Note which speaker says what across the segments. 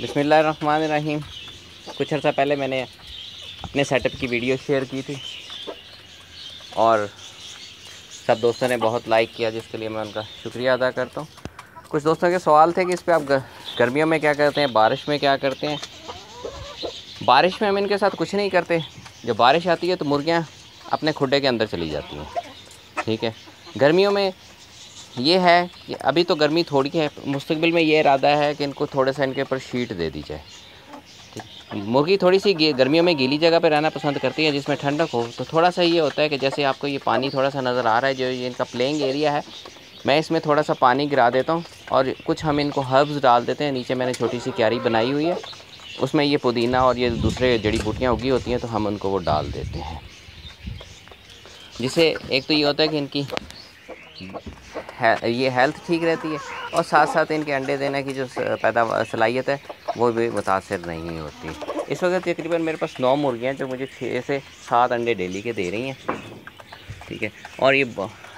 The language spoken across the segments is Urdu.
Speaker 1: بسم اللہ الرحمن الرحیم۔ کچھ عرصہ پہلے میں نے اپنے سیٹ اپ کی ویڈیو شیئر کی تھی اور سب دوستوں نے بہت لائک کیا، جس کے لیے میں ان کا شکریہ ادا کرتا ہوں۔ کچھ دوستوں کے سوال تھے کہ اس پہ آپ گرمیوں میں کیا کرتے ہیں، بارش میں کیا کرتے ہیں؟ بارش میں ہم ان کے ساتھ کچھ نہیں کرتے۔ جب بارش آتی ہے تو مرغیاں اپنے کھڈے کے اندر چلی جاتی ہیں۔ ٹھیک ہے۔ گرمیوں میں یہ ہے کہ ابھی تو گرمی تھوڑی ہے، مستقبل میں یہ ارادہ ہے کہ ان کو تھوڑے سا ان کے اوپر شیٹ دے دی جائے۔ مرغی تھوڑی سی گرمیوں میں گیلی جگہ پہ رہنا پسند کرتی ہے جس میں ٹھنڈک ہو، تو تھوڑا سا یہ ہوتا ہے کہ جیسے آپ کو یہ پانی تھوڑا سا نظر آ رہا ہے، جو ان کا پلینگ ایریا ہے، میں اس میں تھوڑا سا پانی گرا دیتا ہوں اور کچھ ہم ان کو ہربز ڈال دیتے ہیں۔ نیچے میں نے چھوٹی سی کیاری بنائی ہوئی ہے، اس میں یہ پودینہ اور یہ دوسرے جڑی بوٹیاں اگی ہوتی ہیں، تو ہم ان کو وہ ڈال دیتے ہیں۔ جسے ایک تو یہ ہوتا ہے کہ ان کی یہ ہیلتھ ٹھیک رہتی ہے اور ساتھ ساتھ ان کے انڈے دینے کی جو پیدا صلاحیت ہے، وہ بھی متاثر نہیں ہوتی۔ اس وقت تقریباً میرے پاس نو مرغیاں جو مجھے چھ سے سات انڈے ڈیلی کے دے رہی ہیں۔ ٹھیک ہے۔ اور یہ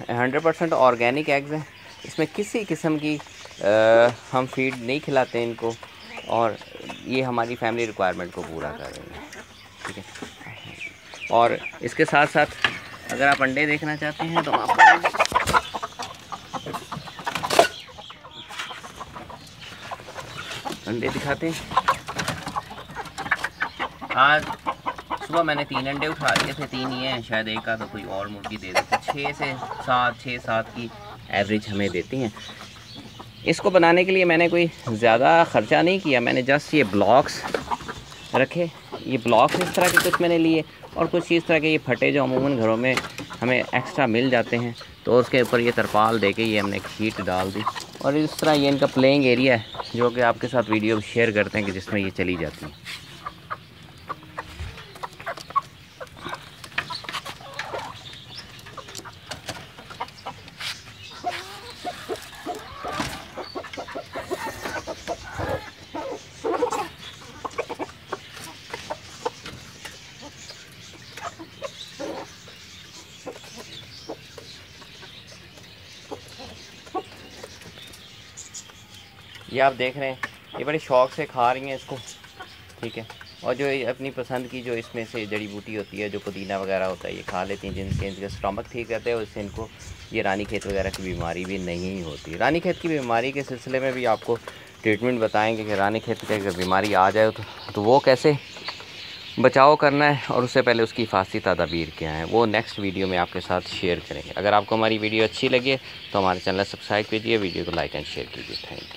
Speaker 1: ہنڈریڈ پرسینٹ آرگینک ایگز ہیں۔ اس میں کسی قسم کی ہم فیڈ نہیں کھلاتے ان کو اور یہ ہماری فیملی ریکوائرمنٹ کو پورا کر رہی ہیں۔ ٹھیک ہے۔ اور اس کے ساتھ ساتھ اگر آپ انڈے دیکھنا چاہتے ہیں تو آپ انڈے دکھاتے ہیں؟ آج صبح میں نے تین انڈے اٹھا لیے تھے، تین ہی ہیں، شاید ایک کا تو کوئی اور مرغی دے دیتے۔ چھ سے سات، چھ سات کی ایوریج ہمیں دیتی ہیں۔ اس کو بنانے کے لیے میں نے کوئی زیادہ خرچہ نہیں کیا، میں نے جسٹ یہ بلاکس رکھے۔ یہ بلاکس اس طرح کے کچھ میں نے لیے اور کچھ اس طرح کے یہ پھٹے جو عموماً گھروں میں ہمیں ایکسٹرا مل جاتے ہیں۔ تو اس کے اوپر یہ ترپال دے کے یہ ہم نے ایک شیٹ ڈال دی۔ اور اس طرح یہ ان کا پلینگ ایریا ہے، جو کہ آپ کے ساتھ ویڈیو شیئر کرتے ہیں کہ جس میں یہ چلی جاتی ہیں یہ آپ دیکھ رہے ہیں، یہ بڑے شوق سے کھا رہی ہیں اس کو۔ ٹھیک ہے۔ اور جو اپنی پسند کی جو اس میں سے جڑی بوٹی ہوتی ہے، جو پودینہ وغیرہ ہوتا ہے، یہ کھا لیتی ہیں۔ جن کے ان کے اسٹامک ٹھیک رہتے ہیں، اس سے ان کو یہ رانی کھیت وغیرہ کی بیماری بھی نہیں ہوتی۔ رانی کھیت کی بیماری کے سلسلے میں بھی آپ کو ٹریٹمنٹ بتائیں گے کہ رانی کھیت کی اگر بیماری آ جائے تو تو وہ کیسے بچاؤ کرنا ہے اور اس سے پہلے اس کی حفاظتی تدابیر کیا ہیں۔ وہ نیکسٹ ویڈیو میں آپ کے ساتھ شیئر کریں گے۔ اگر آپ کو ہماری ویڈیو اچھی لگے تو ہمارے چینل سبسکرائب کیجیے ویڈیو کو لائک اینڈ شیئر کیجیے۔ Thank you